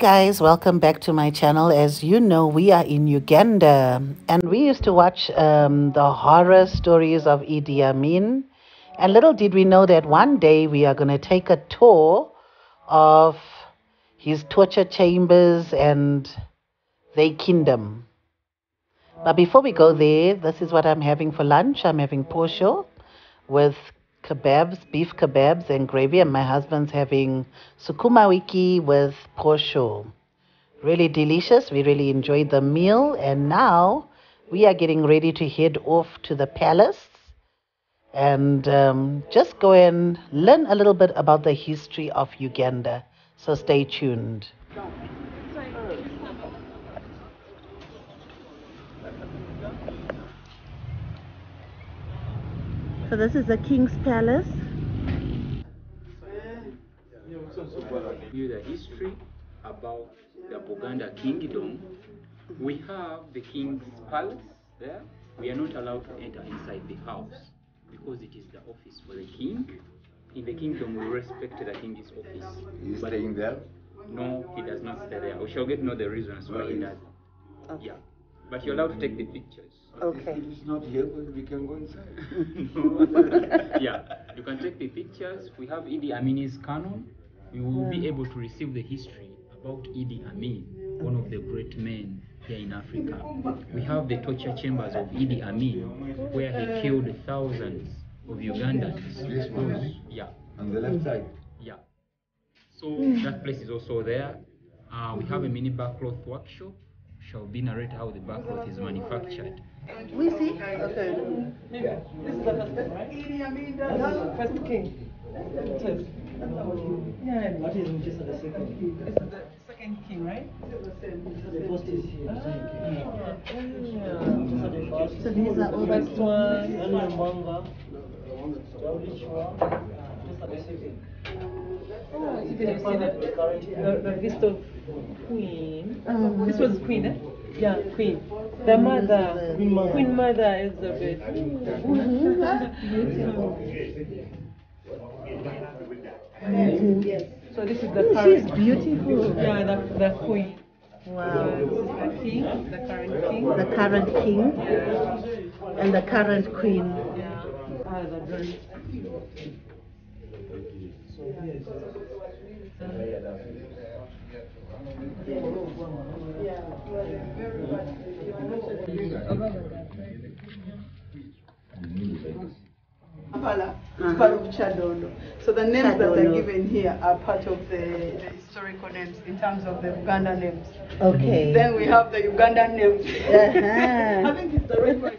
Guys, welcome back to my channel. As you know, we are in Uganda and we used to watch um, the horror stories of Idi Amin. And little did we know that one day we are going to take a tour of his torture chambers and their kingdom. But before we go there, this is what I'm having for lunch. I'm having posho with kebabs, beef kebabs and gravy, and my husband's having sukuma wiki with posho. Really delicious. We really enjoyed the meal, and now we are getting ready to head off to the palace and um, just go and learn a little bit about the history of Uganda. So stay tuned. So this is the king's palace. you the history about the Buganda kingdom. We have the king's palace there. We are not allowed to enter inside the house because it is the office for the king. In the kingdom, we respect the king's office. He's But staying there. no, he does not stay there. We shall get to know the reasons why he does. Yeah, but you're allowed to take the pictures. Okay. If it's not here, well, we can go inside. No. yeah, you can take the pictures. We have Idi Amin's cannon. We will be able to receive the history about Idi Amin, one of the great men here in Africa. We have the torture chambers of Idi Amin, where he killed thousands of Ugandans. This one? Yeah, On the left side. yeah. So that place is also there. Uh, we have a mini barkcloth workshop. Shall be narrate how the barkcloth is manufactured. We see? Okay. This is the First king. Yes. Yeah, what is just the second? This is the second king, right? The first is here. Ah, yeah. the first. So these are all the First one, Mwanga. These are the second. Oh, you can see the, the, the list of queen. This was queen, eh? Yeah, queen. The mother, Queen Mother Elizabeth. So this is the She's current. beautiful. Yeah, the, the queen. Wow. This is the king, the current king. The current king and the current queen. Yeah. Ah, the very. Kampala is part of Kyadondo. So the names that are given here are part of the, the historical names in terms of the Uganda names. Okay. Then we have the Ugandan names. Uh-huh. I think it's the right one.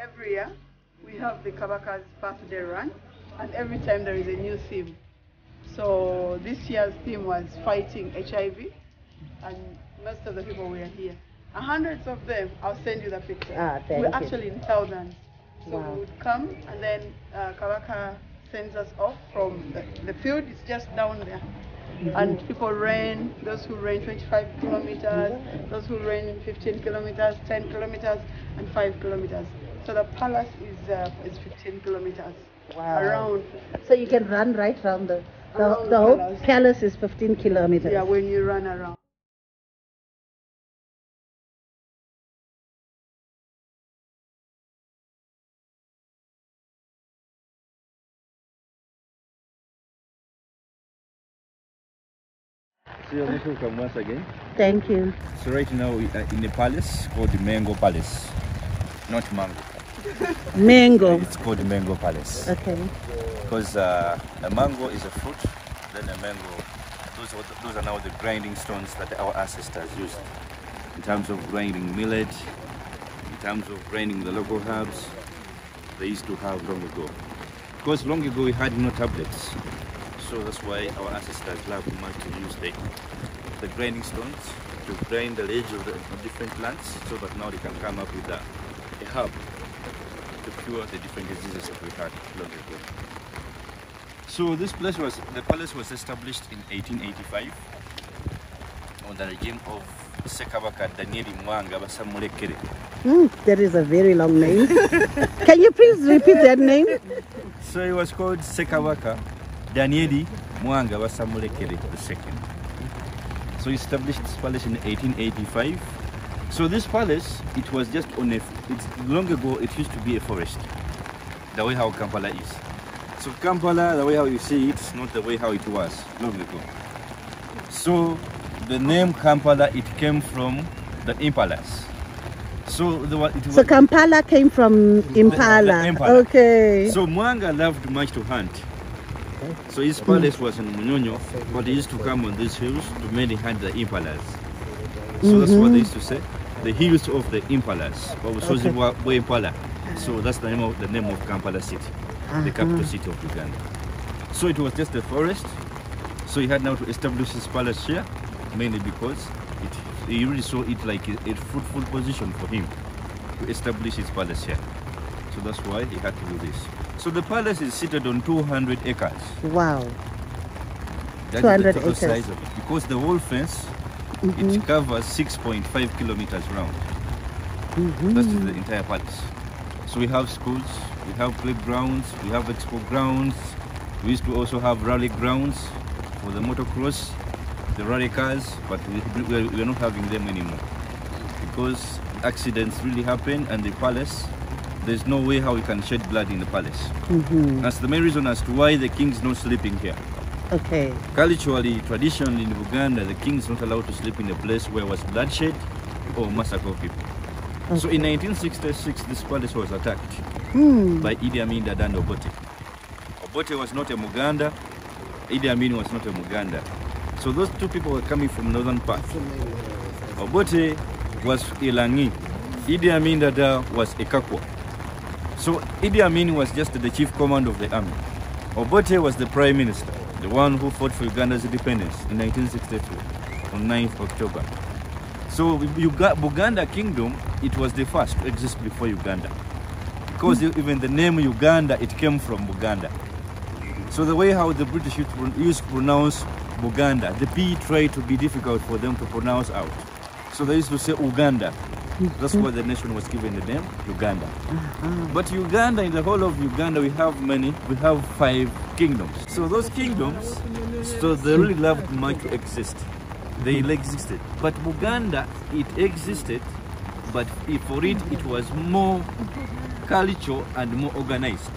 Every year we have the Kabaka's birthday run, and every time there is a new theme. So this year's theme was fighting HIV, and most of the people were here. And hundreds of them, I'll send you the picture. Ah, thank We're you. actually in thousands. So Wow. we would come, and then uh, Kabaka sends us off from the, the field. It's just down there. And people ran, those who ran 25 kilometers, those who ran 15 kilometers, 10 kilometers, and 5 kilometers. So the palace is, uh, is 15 kilometers Wow. around. So you can run right round the the, Around the whole palace. palace is 15 kilometers. Yeah, when you run around. So most welcome once again. Thank you. So right now we are in a palace called the Mengo Palace. Not Mango. Mango. It's called the Mengo Palace. Okay. Because uh, a mango is a fruit, then a mango, those are, those are now the grinding stones that our ancestors used in terms of grinding millet, in terms of grinding the local herbs they used to have long ago. Because long ago we had no tablets, so that's why our ancestors loved much to use the, the grinding stones to grind the leaves of the of different plants so that now they can come up with a, a herb to cure the different diseases that we had long ago. So this place was, the palace was established in 1885 on the regime of Sekabaka Daniel Mwanga Basamulekere. Mm, that is a very long name. Can you please repeat that name? So it was called Sekabaka Danieli Mwanga II. So he established this palace in 1885. So this palace, it was just on a, it's long ago it used to be a forest. The way how Kampala is. So Kampala, the way how you see it, it's not the way how it was long ago. So the name Kampala, it came from the impalas. So the, was, So Kampala came from Impala. the Impala. Okay. So Mwanga loved much to hunt. So his palace was in Munyonyo, but he used to come on these hills to mainly hunt the impalas. So that's what they used to say, the hills of the impalas. But we saw Okay. So that's the name of the name of Kampala city, the mm-hmm. capital city of Uganda. So it was just a forest. So he had now to establish his palace here, mainly because it, he really saw it like a, a fruitful position for him to establish his palace here. So that's why he had to do this. So the palace is seated on 200 acres. wow. That is 200 the total acres. Mm-hmm. size of it. Because the whole fence, it covers 6.5 kilometers round. Mm-hmm. That's the entire palace. So we have schools, we have playgrounds, we have expo grounds. We used to also have rally grounds for the motocross, the rally cars, but we, we, are, we are not having them anymore because accidents really happen and the palace, there's no way how we can shed blood in the palace. Mm-hmm. That's the main reason as to why the king's not sleeping here. Okay. Culturally, traditionally in Uganda, the king is not allowed to sleep in a place where was bloodshed or massacre of people. So in 1966, this palace was attacked Hmm. by Idi Amin Dada and Obote. Obote was not a Muganda, Idi Amin was not a Muganda. So those two people were coming from northern part. Obote was Ilangi, Idi Amin Dada was Ekakwa. So Idi Amin was just the chief command of the army. Obote was the prime minister, the one who fought for Uganda's independence in 1963 on 9th October. So Uga- Buganda Kingdom, it was the first to exist before Uganda. Because even the name Uganda, it came from Buganda. So the way how the British used to pronounce Buganda, the P tried to be difficult for them to pronounce out. So they used to say Uganda. That's why the nation was given the name Uganda. Uh-huh. But Uganda, in the whole of Uganda, we have many, we have five kingdoms. So those kingdoms, so they really loved much to exist. They mm. existed. But Buganda, it existed, but for it, it was more cultural and more organized.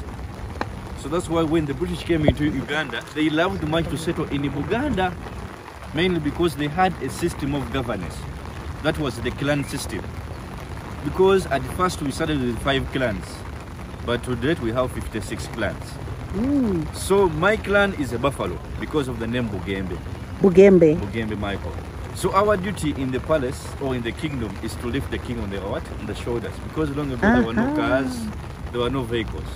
So that's why when the British came into Uganda, they loved much to settle in Buganda, mainly because they had a system of governance. That was the clan system. Because at first we started with five clans, but to date we have 56 clans. So my clan is a buffalo because of the name Bugembe, Bugembe. Bugembe Michael. So our duty in the palace or in the kingdom is to lift the king on the what? On the shoulders. Because long ago there were no Uh-huh. cars, there were no vehicles.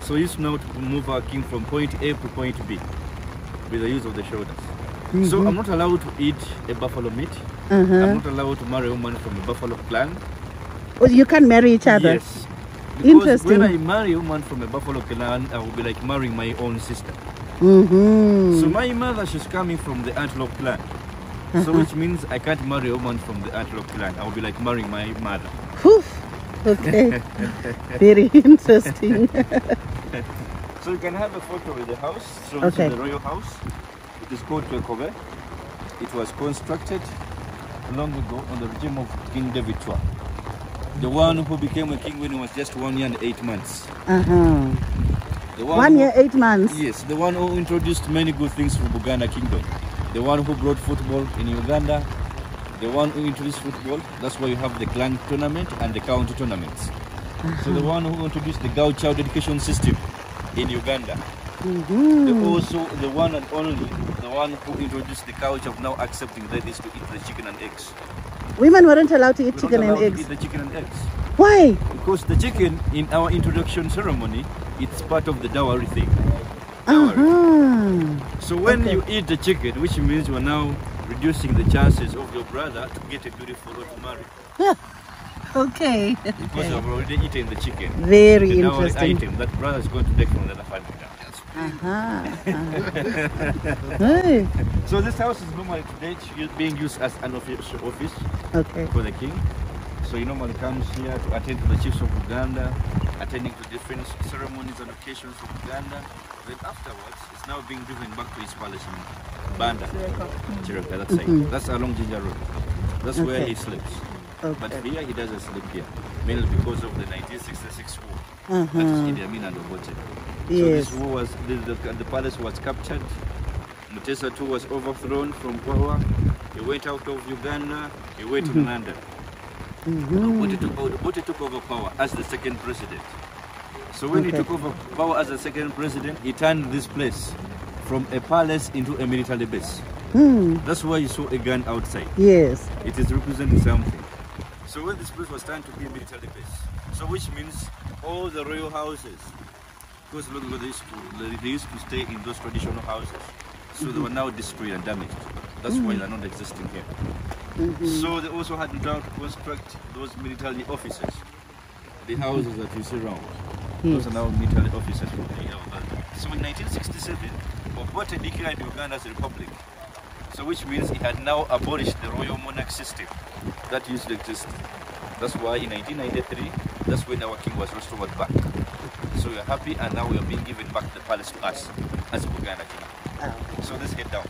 So we used now to move our king from point A to point B with the use of the shoulders. So I'm not allowed to eat a buffalo meat. Uh-huh. I'm not allowed to marry a woman from a buffalo clan. You can marry each other. Yes. Because Interesting. when I marry a woman from a buffalo clan, I will be like marrying my own sister. Mm-hmm. So my mother, she's coming from the antelope clan. So which means I can't marry a woman from the antelope clan. I will be like marrying my mother. Whew. Okay. Very interesting. So you can have a photo with the house. So Okay. the royal house. It is called Twekobe. It was constructed long ago on the regime of King David Chwa. The one who became a king when he was just one year and eight months. uh-huh. One who- year, eight months. Yes, the one who introduced many good things for Buganda Kingdom. The one who brought football in Uganda. The one who introduced football. That's why you have the clan tournament and the county tournaments. So the one who introduced the girl child education system in Uganda. Mm-hmm. The also the one and only, the one who introduced the culture of now accepting ladies to eat the chicken and eggs. Women weren't allowed to eat We're chicken and eggs. eat the chicken and eggs. Why? Because the chicken in our introduction ceremony, it's part of the dowry thing. Dowry. Uh-huh. So when Okay. you eat the chicken, which means you are now reducing the chances of your brother to get a beautiful girl to marry. Okay. Because you have already eaten the chicken. Very the interesting. item that brother is going to take from the family. Uh-huh. Hey, So this house is normally today being used as an official office okay. for the king. So he normally comes here to attend to the chiefs of Uganda, attending to different ceremonies and occasions of Uganda. Then afterwards, it's now being driven back to his palace in Banda, Kireka, that side. That's along Jinja Road. That's where he sleeps. But here he doesn't sleep here, mainly because of the 1966 war. That is Uh-huh. Idi Amin and Obote. So this war was the, the, the palace was captured. Mutesa II was overthrown from power. He went out of Uganda. He went to London. Obote took, Obote took over power as the second president. So when Okay. he took over power as the second president, he turned this place from a palace into a military base. Hmm. That's why you saw a gun outside. Yes. It is representing something. So when this place was turned to be a military base, so which means all the royal houses, because long ago they used to, they used to stay in those traditional houses, so they were now destroyed and damaged. That's why mm-hmm. they're not existing here. Mm-hmm. So they also had to construct those military offices, the houses that you see around. Hmm. Those are now military offices for the Uganda. So in 1967, Obote declared Uganda as a republic. So which means he had now abolished the royal monarch system that used to exist. That's why in 1993, that's when our king was restored back. So we are happy and now we are being given back the palace to us as a Buganda king. So let's head down.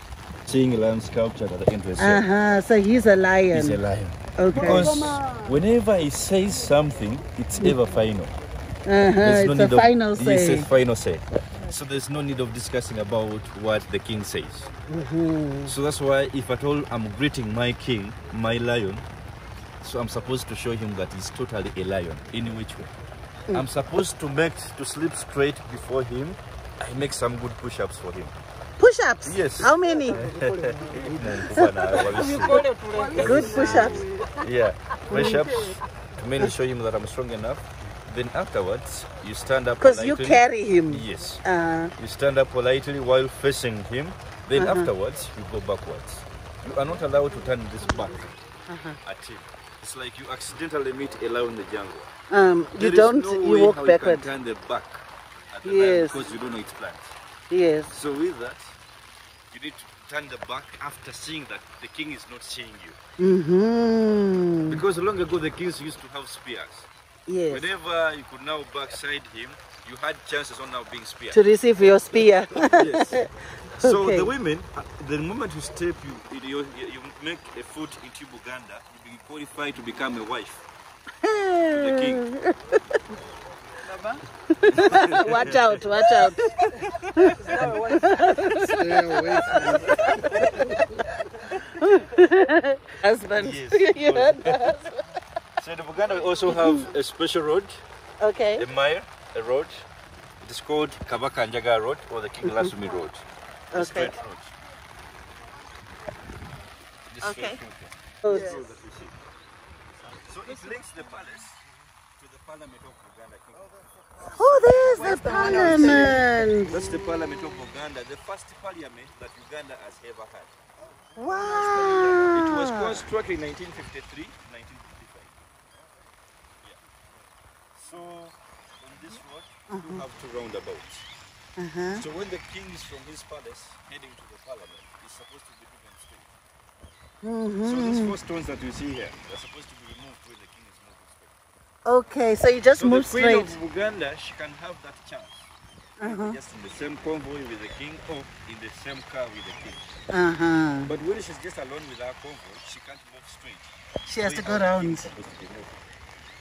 Seeing a lion sculpture at the entrance here. Uh-huh. So he's a lion. He's a lion. Okay. Because whenever he says something, it's ever final. Uh-huh. There's It's no a need of- final It's say. a final say. So there's no need of discussing about what the king says. Mm-hmm. So that's why if at all I'm greeting my king, my lion, so I'm supposed to show him that he's totally a lion, in which way. Mm. I'm supposed to make to sleep straight before him. I make some good push-ups for him. Push-ups. Yes. How many? Good push-ups. Yeah, push-ups to mainly show him that I'm strong enough. Then afterwards, you stand up Because you carry him. Yes. Uh, You stand up politely while facing him. Then Uh-huh. afterwards, you go backwards. You are not allowed to turn this back Uh-huh. at him. It's like you accidentally meet a lion in the jungle. um, you There don't, no you walk backward. You turn the back at the Yes. because you don't know its plans. Yes. So with that, you need to turn the back after seeing that the king is not seeing you. Mm-hmm. Because long ago the kings used to have spears. Yes. Whenever you could now backside him, you had chances on now being speared. To receive your spear. yes. So Okay. the women, uh, the moment you step, you, you, you, you make a foot into Buganda, you be qualified to become a wife to the king. watch out, watch out. Husband. Yes. You heard that? So in Buganda we also have a special road, Okay. a mile, a road. It is called Kabaka Njaga Road or the King mm-hmm. Lasumi Road. A Okay. straight road. This Okay. Straight road here. This road that we see. So it links the palace to the parliament of Uganda. Oh, there's the parliament. That's the parliament of Uganda, the first parliament that Uganda has ever had. Wow. It was constructed in 1953, 1955. Yeah. So on this road, you have two roundabouts. Uh-huh. So when the king is from his palace heading to the parliament, he's supposed to be driven straight. So Mm-hmm. these four stones that you see here, they're supposed to be removed when the king is moving straight. Okay, so you just So move the queen straight. of Uganda, she can have that chance. Uh-huh. Just in the same convoy with the king or in the same car with the king. Uh-huh. But when she's just alone with her convoy, she can't move straight. She has to go how the round. king is supposed to be moved.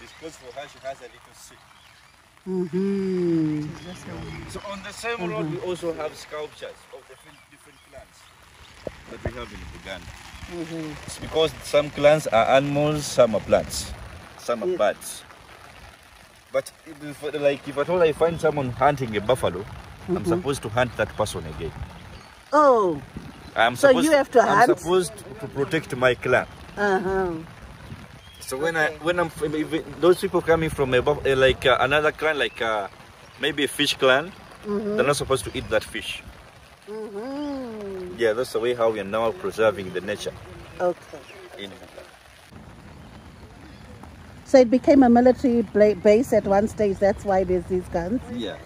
It's because for her she has a little seat. Mm-hmm. So on the same road we also have sculptures of different different clans that we have in Uganda. It's because some clans are animals, some are plants, some are Yeah. birds. But if, like if at all I find someone hunting a buffalo, I'm supposed to hunt that person again. Oh, I'm So supposed you have to I'm hunt? supposed to protect my clan. uh-huh. So when I when I'm if those people coming from a, uh, like uh, another clan, like uh, maybe a fish clan, they're not supposed to eat that fish. Mm-hmm. Yeah, that's the way how we are now preserving the nature Okay. in So it became a military base at one stage. That's why there's these guns. Yeah.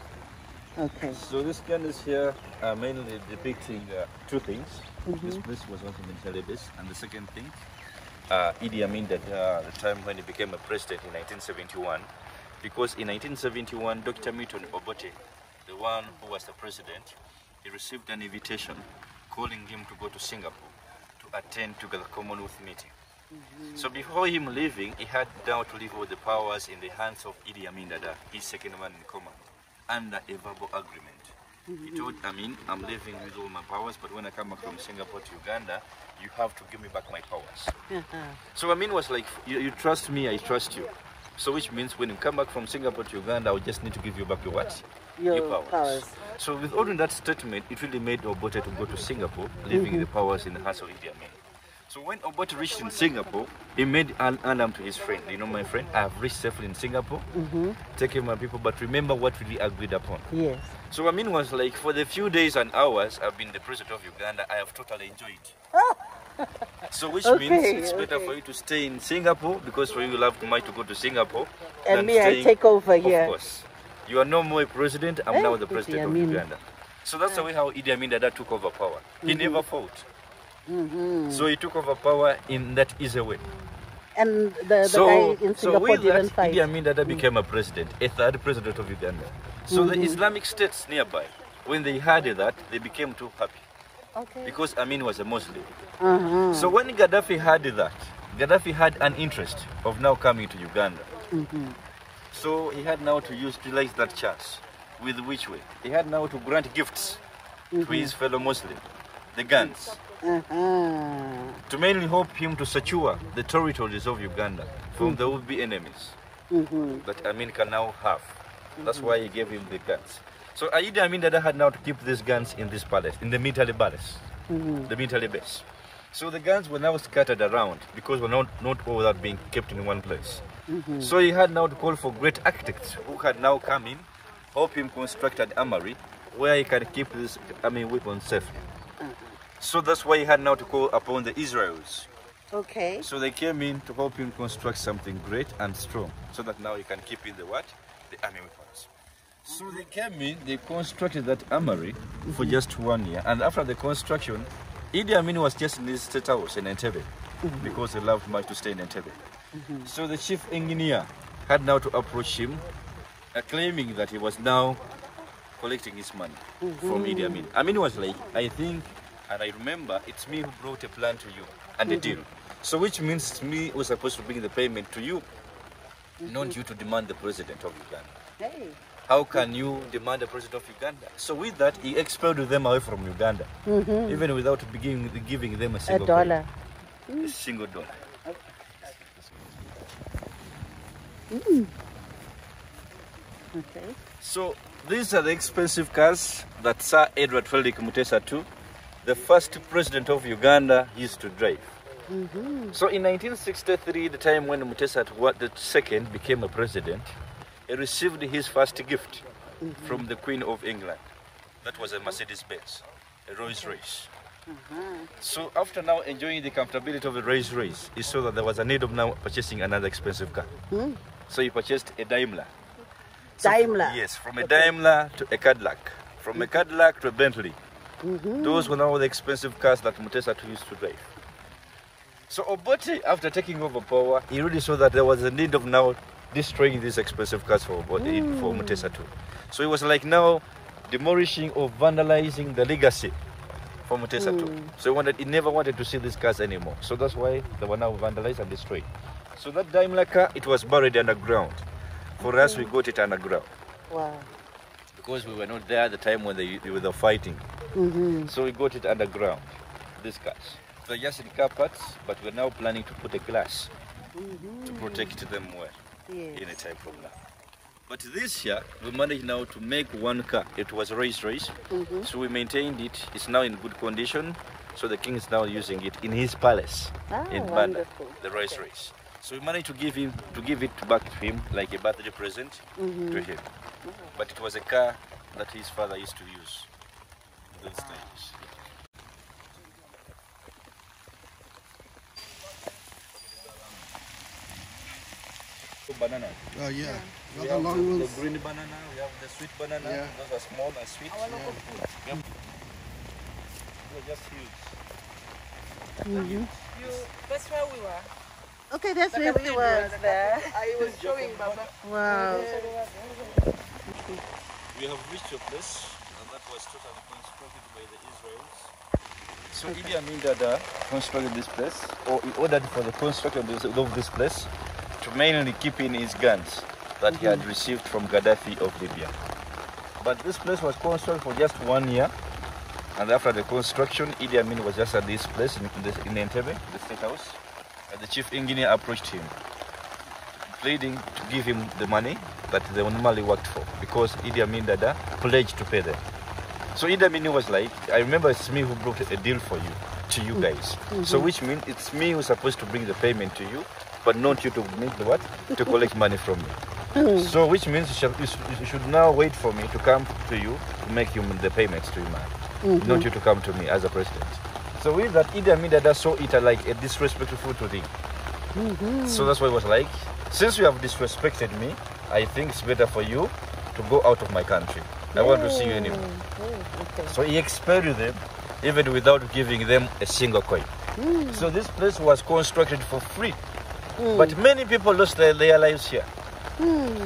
Okay. So these candles here are mainly depicting uh, two things. This place was also mentally based, and the second thing, uh, Idi Amin, that uh, the time when he became a president in 1971, because in 1971, Dr. Milton Obote, the one who was the president, he received an invitation calling him to go to Singapore to attend to the Commonwealth meeting. So before him leaving, he had now to leave all the powers in the hands of Idi Amin Dada, his second man in command, under a verbal agreement. He told Amin, I'm leaving with all my powers, but when I come back from Singapore to Uganda, you have to give me back my powers. So Amin was like, you, you trust me, I trust you. So which means when you come back from Singapore to Uganda, I will just need to give you back your what? Your powers. So with all that statement, it really made Obote to go to Singapore, leaving the powers in the hands of Idi Amin. So when Obote reached in Singapore, he made an alarm to his friend. You know, my friend, I have reached safely in Singapore. Mm-hmm. Take care of my people, but remember what we agreed upon. Yes. So Amin was like, for the few days and hours I've been the president of Uganda, I have totally enjoyed. so which means Okay, it's better for you to stay in Singapore because for you you love much to go to Singapore. And me, I take over Of here. course. You are no more a president, I'm Eh, now the president of Uganda. So that's the way how Idi Amin Dada took over power. Mm-hmm. He never fought. So he took over power in that easy way. And the, the so, guy in so Singapore that, didn't fight. Idi Amin Dada became a president, a third president of Uganda. So the Islamic states nearby, when they heard that, they became too happy Okay. because Amin was a Muslim. Uh-huh. So when Gaddafi heard that, Gaddafi had an interest of now coming to Uganda. So he had now to use utilize that chance. With which way? He had now to grant gifts to mm-hmm. his fellow Muslim, the guns, Uh-huh. to mainly help him to secure the territories of Uganda from mm-hmm. the would-be enemies mm-hmm. that Amin can now have. That's why he gave him the guns. So Idi Amin Dada had now to keep these guns in this palace, in the military palace, the military base. So the guns were now scattered around because were not, not all that being kept in one place. Mm-hmm. So he had now to call for great architects who had now come in, help him construct an armory where he can keep these army weapons safely. Mm-hmm. So that's why he had now to call upon the Israels. Okay. So they came in to help him construct something great and strong, so that now he can keep in the what? The army weapons. So they came in, they constructed that armory for mm-hmm. just one year, and after the construction, Idi Amin was just in his state house in Entebbe, because he loved much to stay in Entebbe. Mm-hmm. So the chief engineer had now to approach him, uh, claiming that he was now collecting his money from mm-hmm. Idi Amin. Amin was like, I think, and I remember, it's me who brought a plan to you and a deal. Mm-hmm. So which means it's me who's supposed to bring the payment to you, not you to demand the president of Uganda. Hey. How can you demand the president of Uganda? So with that, he expelled them away from Uganda, even without beginning, giving them a A single dollar. penny, a single dollar. Okay. So these are the expensive cars that Sir Edward Frederick Mutesa II, the first president of Uganda, used to drive. Mm-hmm. So in 1963, the time when Mutesa II became a president, he received his first gift mm-hmm. from the Queen of England. That was a Mercedes Benz, a Rolls Royce. Uh-huh. So after now enjoying the comfortability of a Rolls Royce, he saw that there was a need of now purchasing another expensive car. Hmm. So he purchased a Daimler. So Daimler. yes, from a Daimler to a Cadillac, from a mm-hmm. Cadillac to a Bentley. Mm-hmm. Those were now the expensive cars that Mutesa II used to drive. So Obote, after taking over power, he really saw that there was a need of now destroying these expensive cars for Obote, mm. for Mutesa II. So he was like now demolishing or vandalizing the legacy for Mutesa II. Mm. So he wanted, he never wanted to see these cars anymore. So that's why they were now vandalized and destroyed. So that Daimler car, it was buried underground. For us, we got it underground Wow. because we were not there at the time when they, they were fighting. Mhm. So we got it underground, these cars. They're just in car parts, but we're now planning to put a glass to protect them well Yes. in a time from now. But this year, we managed now to make one car. It was race race, Mhm. so we maintained it. It's now in good condition. So the king is now using it in his palace Ah, in Banda, wonderful. the race race. So we managed to give him to give it back to him like a birthday present to him. But it was a car that his father used to use in those times. Banana. Oh yeah. We have long the, the green banana, we have the sweet banana. Yeah. Those are small and sweet. Yep. They're just huge. You, that's where we were. Okay, that's where we were there. I was showing Baba. Wow. We have reached a place and that was totally constructed by the Israelis. So Idi Amin Dada constructed this place, or he ordered for the construction of this, of this place to mainly keep in his guns that he had mm-hmm. received from Gaddafi of Libya. But this place was constructed for just one year, and after the construction, Idi Amin was just at this place in, in, the, in Entebbe, the state house, and the chief engineer approached him pleading to give him the money that they normally worked for because Idi Amin Dada pledged to pay them. So Idi Amin was like, I remember it's me who brought a deal for you, to you mm. guys. Mm-hmm. So which means it's me who's supposed to bring the payment to you, but not you to make the what? To collect money from me. Mm. So which means you should, you should- now wait for me to come to you to make you the payments to you, man. Mm-hmm. Not you to come to me as a president. So with that, Idi Amin Dada saw it like a disrespectful to thing. Mm-hmm. So that's why it was like, since you have disrespected me, I think it's better for you to go out of my country. I want to see you mm, anymore. So he expelled them even without giving them a single coin. Mm. So this place was constructed for free. Mm. But many people lost their, their lives here.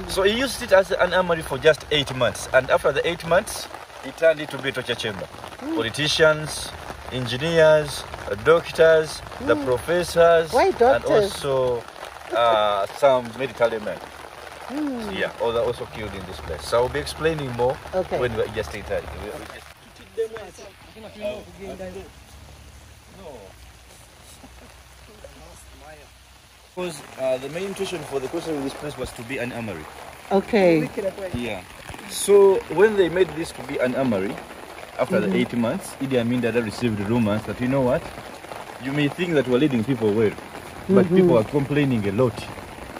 So he used it as an armory for just eight months. And after the eight months, he turned it to be a torture chamber. Politicians, engineers, uh, doctors, the professors, Why and also uh, some military men. Yeah, all are also killed in this place. So I'll be explaining more Okay. when we just take time. We- we just- No. Because uh, the main intention for the construction of this place was to be an armory. Okay. Yeah. So when they made this to be an armory, after the mm. eight months, Idi Amin Dada received rumors that you know what, you may think that we're leading people well, but mm-hmm. people are complaining a lot.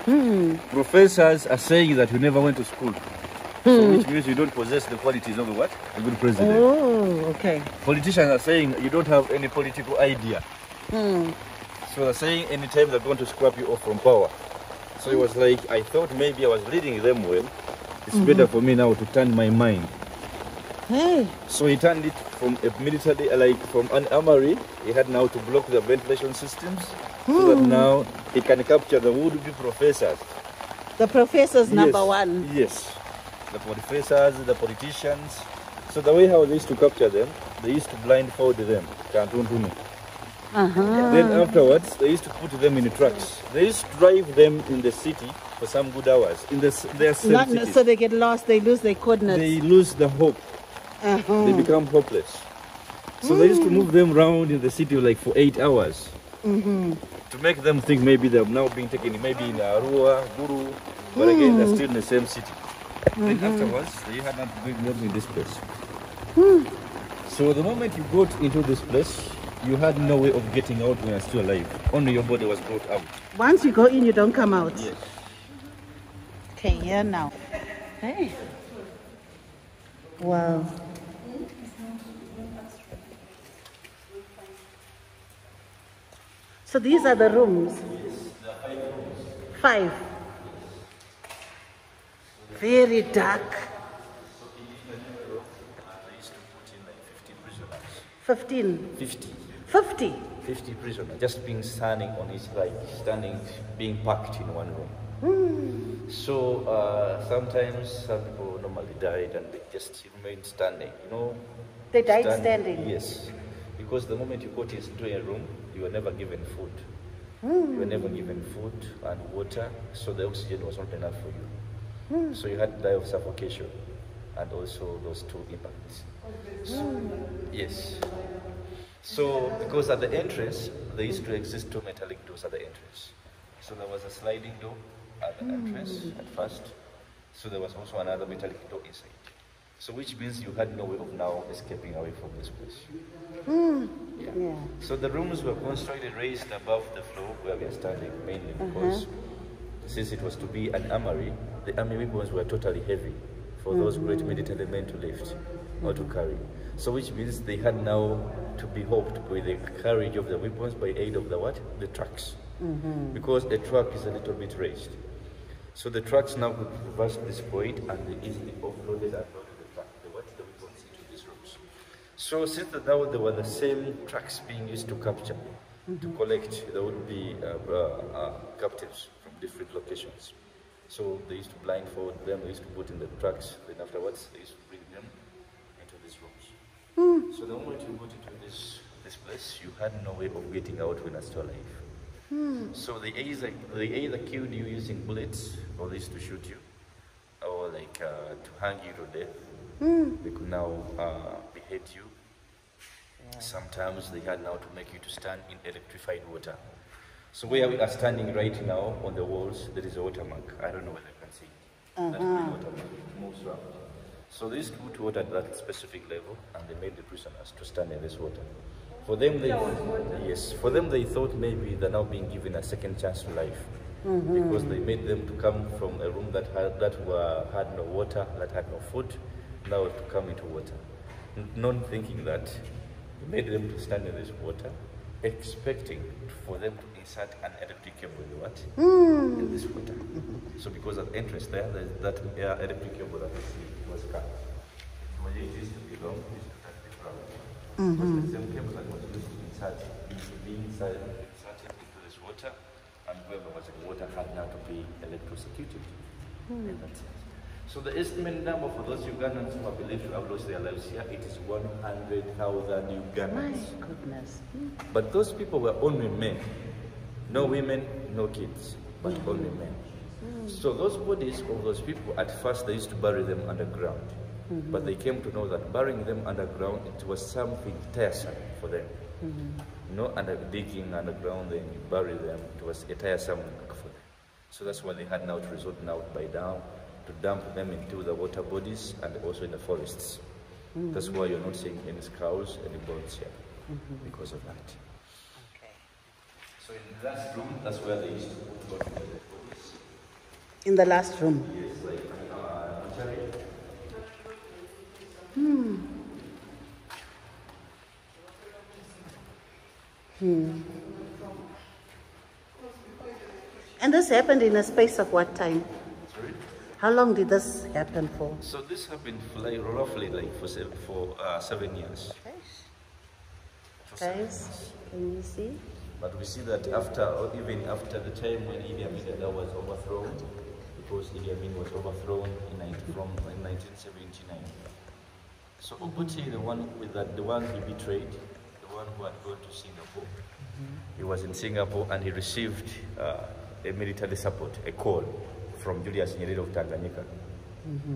Mm. Professors are saying that you never went to school. So mm. which means you don't possess the qualities of a what? A good president. Oh, okay. Politicians are saying you don't have any political idea. So they're saying anytime they're going to scrap you off from power. So it was like I thought maybe I was leading them well. It's mm-hmm. better for me now to turn my mind. Hey. So he turned it from a military, uh, like from an armory. He had now to block the ventilation systems, so that hmm. now he can capture the would-be professors. The professor's number Yes, one. Yes, the professors, the politicians. So the way how they used to capture them, they used to blindfold them. Kantuntuni. Uh-huh. Then afterwards, they used to put them in the trucks. They used to drive them in the city for some good hours. In the, their Not, cities. so they get lost, they lose their coordinates. they lose the hope. Uh-huh. They become hopeless. So they used to move them around in the city like for eight hours. Mm-hmm. To make them think maybe they're now being taken maybe in Arua, Gulu, but again they're still in the same city. Then mm-hmm. afterwards, they had not been them in this place. Hmm. So the moment you got into this place, you had no way of getting out when you're still alive. Only your body was brought out. Once you go in, you don't come out. Yes. Okay, here now. Hey. Wow. So these are the rooms. Five. Very dark. They used to put in like 50 prisoners. 15. 50. 50. 50 prisoners just being standing on each like standing being packed in one room so uh, sometimes some people normally died and they just remained standing you know They died standing. yes because the moment you got into a room you were never given food. Hmm. You were never given food and water so the oxygen was not enough for you. Hmm. So you had to die of suffocation and also those two impacts. So, yes. So, because at the entrance, there used to exist two metallic doors at the entrance. So there was a sliding door at the entrance at first. So there was also another metallic door inside. So which means you had no way of now escaping away from this place. Hmm. Yeah. So the rooms were constructed raised above the floor where we are standing, mainly uh-huh. because since it was to be an armory, the army weapons were totally heavy for those mm-hmm. great military men to lift or to carry. So which means they had now to be hoped with the carriage of the weapons by aid of the what? The trucks. Mm-hmm. Because the truck is a little bit raised. So the trucks now could reverse this point and they easily offloaded and loaded the truck, the what the weapons into these rooms. So since now there were the same trucks being used to capture, to collect, there would be uh, uh, uh, captives from different locations. So they used to blindfold them, they used to put in the trucks, then afterwards they used to bring them into these rooms. So the moment you got into this this place, you had no way of getting out when you're still alive. So they either they either killed you using bullets, or they used to shoot you, or like uh, to hang you to death. They could now uh, behead you. Sometimes they had now to make you to stand in electrified water. So where we are standing right now on the walls, there is a watermark. I don't know whether you can see it. That green uh-huh. watermark moves around. So they used to put water at that specific level, and they made the prisoners to stand in this water. For them, they yes, for them they thought maybe they're now being given a second chance to life, mm-hmm. because they made them to come from a room that had that were, had no water, that had no food, now to come into water, N- not thinking that they made them to stand in this water, expecting for them to insert an electric cable in the what in this water. So because of entrance there, there's that uh, electric cable that was, was cut. It used to be long, it used to touch the ground. Was the same cable that was used to insert into being inserted, inserted into this water, and whoever was in water had now to be electrocuted. In that sense. So the estimated number for those Ugandans who are believed to have lost their lives here, it is 100,000 Ugandans. My goodness. But those people were only men. No women, no kids, but mm-hmm. only men. Mm. So those bodies of those people, at first they used to bury them underground. Mm-hmm. But they came to know that burying them underground, it was something tiresome for them. You know, and digging underground, then you bury them, it was a tiresome work for them. So that's why they had now to resort now by down to dump them into the water bodies and also in the forests. Mm-hmm. That's why you're not seeing any skulls, any bones here, mm-hmm. because of that. Okay. So in the last room, that's where they used to put lot of the bodies. In the last room. Yes, like uh, chariot. Hmm. Hmm. And this happened in a space of what time? How long did this happen for? So this happened for like roughly like for se- for uh, seven years. For Guys, can you see? But we see that after, or even after the time when Idi Amin was overthrown, because Idi Amin was overthrown in from in 1979. So Obote, the one with that, the one he betrayed, the one who had gone to Singapore, he was in Singapore and he received uh, a military support, a call from Julius Nyerere of Tanganyika.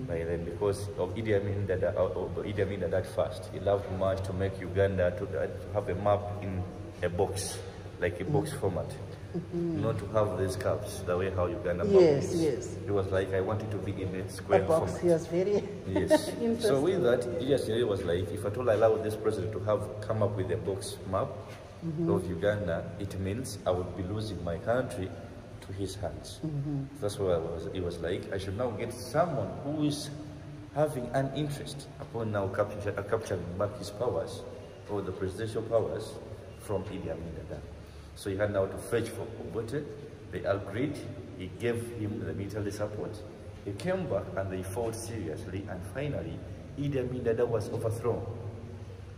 By then, because of Idi Amin Dada, uh, Idi Amin Dada at first, he loved much to make Uganda to, uh, to have a map in a box, like a box format. Not to have these curves, the way how Uganda Yes, is. yes. It was like, I want it to be in a A square box, format. he was very Yes. so with that, Julius Nyerere was like, if at all I allow this president to have come up with a box map of Uganda, it means I would be losing my country to his hands. That's what I was. It was like I should now get someone who is having an interest upon now capture, uh, capturing back his powers or the presidential powers from Idi Amin Dada. So he had now to fetch for Obote. They agreed. He gave him the military support. He came back and they fought seriously. And finally, Idi Amin Dada was overthrown.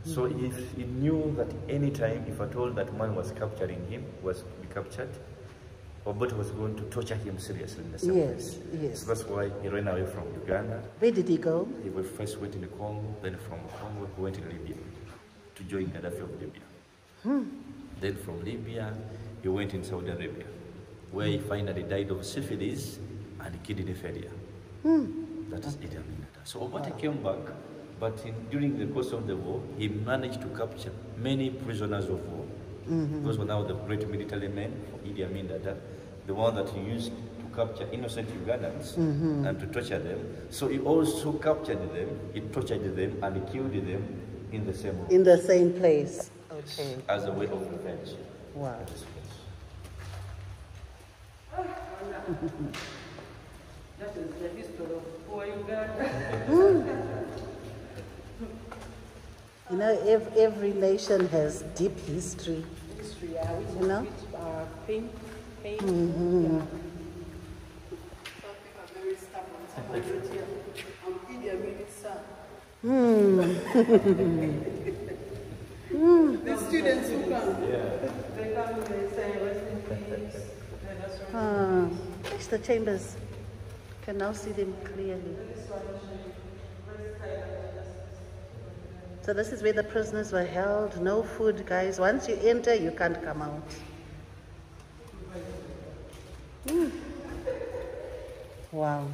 So if he knew that any time, if at all that man was capturing him, was to be captured, Obote was going to torture him seriously in the Yes, yes. So that's why he ran away from Uganda. Where did he go? He was first went in the Congo, then from Congo he went to Libya to join Gaddafi of Libya. Hmm. Then from Libya he went in Saudi Arabia, where he finally died of syphilis and kidney failure. Hmm. That is Idi Amin Dada. So Obote came back, but in, during the course of the war, he managed to capture many prisoners of war. Those were now the great military men for Idi Amin Dada, the one that he used to capture innocent Ugandans mm-hmm. and to torture them. So he also captured them, he tortured them, and he killed them in the same way In the same place. Okay. as a way of revenge. Wow. That is. Ah, that is the history of poor Uganda. Mm. You know, every, every nation has deep history. History, yeah, which, You know? which are pain, pain, yeah. I'm Idi Amin's son. The students who come. They come and they say, rest in peace. Ah, it's the chambers. Can now see them clearly. So this is where the prisoners were held. No food, guys. Once you enter, you can't come out. Mm. Wow.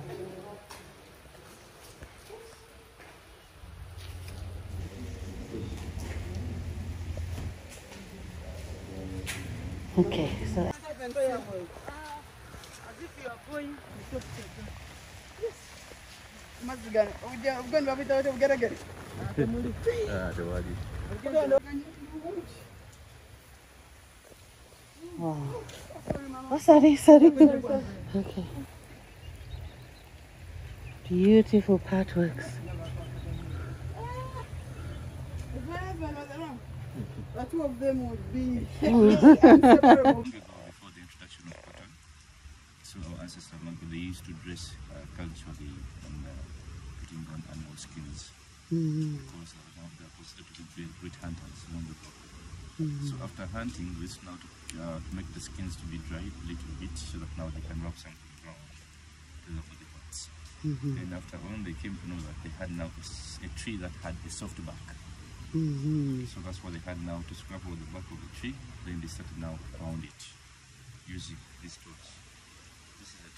Okay, so As if you are going, you talk to them. Yes. Mazigana, uja- uganda wapita wote ugeragere. Ah, the wadi. Uganda, Wow. Oh, sorry, sorry. Okay. Beautiful patchworks. if my husband was around, the two of them would be inseparable. Before the introduction of cotton, so our ancestors Mango, they used to dress uh, culturally and uh, putting on animal skins because they were they are considered to be great, hunters long ago. So after hunting, we used now to, uh, to make the skins to be dried a little bit so that now they can wrap something around to the for the pots. And after all, they came to know that they had now a tree that had a soft bark. So that's what they had now to scrap out the bark of the tree. Then they started now to pound it using these tools.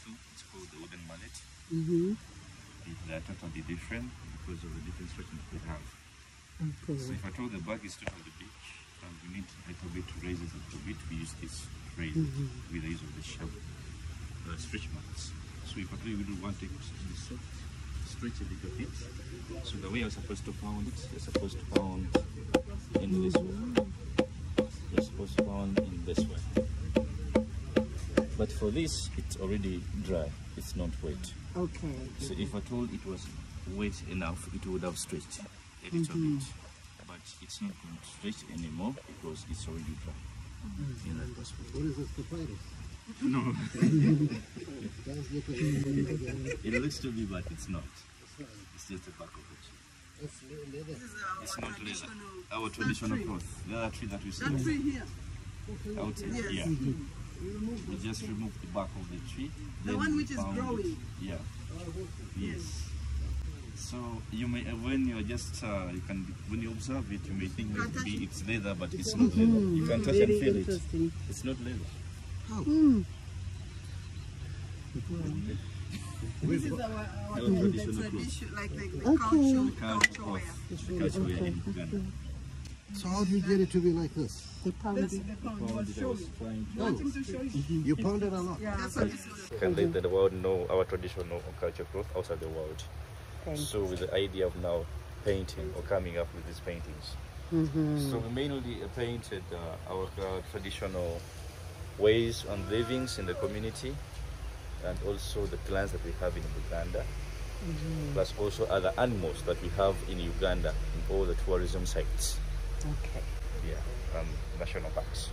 This tool, it's called the wooden mallet. Mm-hmm. They- They are totally different because of the different structure that they have. So if at all the bark is totally big, and we need a little bit to raise it a little bit, we use this raise it with the use of the sharp uh, stretch marks. So if at all we do want to the soft, stretch a little bit. So the way you're supposed to pound it, you're supposed to pound in this way. You're supposed to pound in this way. But for this, it's already dry. It's not wet. Okay. So if at all it was wet enough, it would have stretched a little mm-hmm. bit. But it's not going to stretch anymore because it's already dry. In that perspective. What is this, papyrus? No, Does look like papyrus. it looks to be, but it's not. It's just the back of it. It's leather. It's not leather. Our traditional cloth. The other tree that we see That tree here, out here. Yes. Mm-hmm. We just remove the bark of the tree. the one which is pound it. growing. Yeah. Yes. So you may, when you're just, uh, you can, when you observe it, you may think maybe it's leather, but it's not leather. You can touch and feel it. It's not leather. How? This is our, our traditional tradition, like the, the culture, Couch culture of wear. the culture wear in Uganda. So how do you get it to be like this? They pound That's it. the pound. He was I showing. was trying to- Want him to show you? You pound a lot. That's what can let the world know our traditional culture cloth outside the world. Thank So with the idea of now painting or coming up with these paintings. So we mainly painted uh, our uh, traditional ways on livings in the community and also the plants that we have in Uganda. Plus also other animals that we have in Uganda in all the tourism sites. Okay. yeah, um, national parks.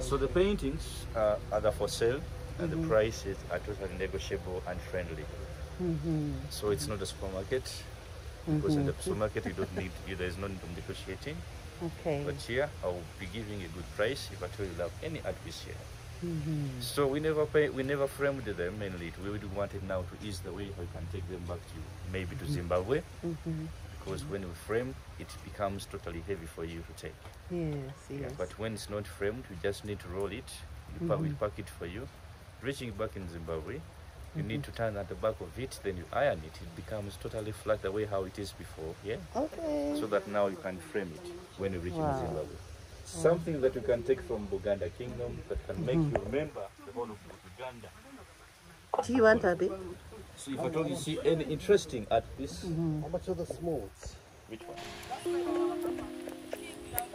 So the paintings uh, are there for sale, and the mm-hmm. prices are totally negotiable and friendly. Mm-hmm. So it's not a supermarket, because in the mm-hmm. supermarket you don't need, you, there is no need of negotiating. Okay. But here I will be giving a good price if I tell you have any art piece here. So we never pay, we never framed them mainly. We would want it now to ease the way we can take them back to maybe to Zimbabwe, because when we frame, it becomes totally heavy for you to take. Yes, Yeah, but when it's not framed, we just need to roll it. We, pack, we mm-hmm. pack it for you. Reaching back in Zimbabwe, you need mm-hmm. to turn at the back of it, then you iron it. It becomes totally flat the way how it is before. Yeah. Okay. So that now you can frame it when you reach Wow. in Zimbabwe. Something that you can take from Buganda Kingdom that can make mm-hmm. you remember the whole of Buganda. Do you want a bit? So if at all you see any interesting art piece, How much are the smolts? which one?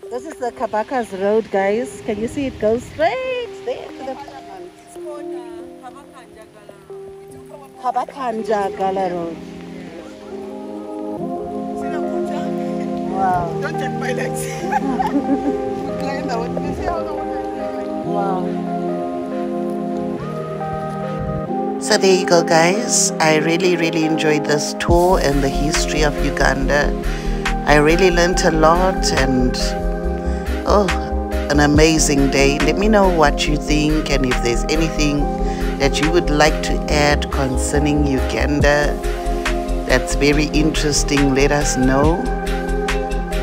This is the Kabaka's Road, guys. Can you see it goes straight there to the It's called uh, Kabakanjagala Road. Kabakanjagala Road. See the picture? Wow. Don't take my legs. Climb So there you go, guys. I really, really enjoyed this tour and the history of Uganda. I really learned a lot and oh, an amazing day. Let me know what you think and if there's anything that you would like to add concerning Uganda that's very interesting. Let us know.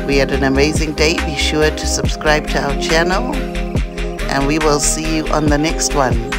We had an amazing day. Be sure to subscribe to our channel and we will see you on the next one.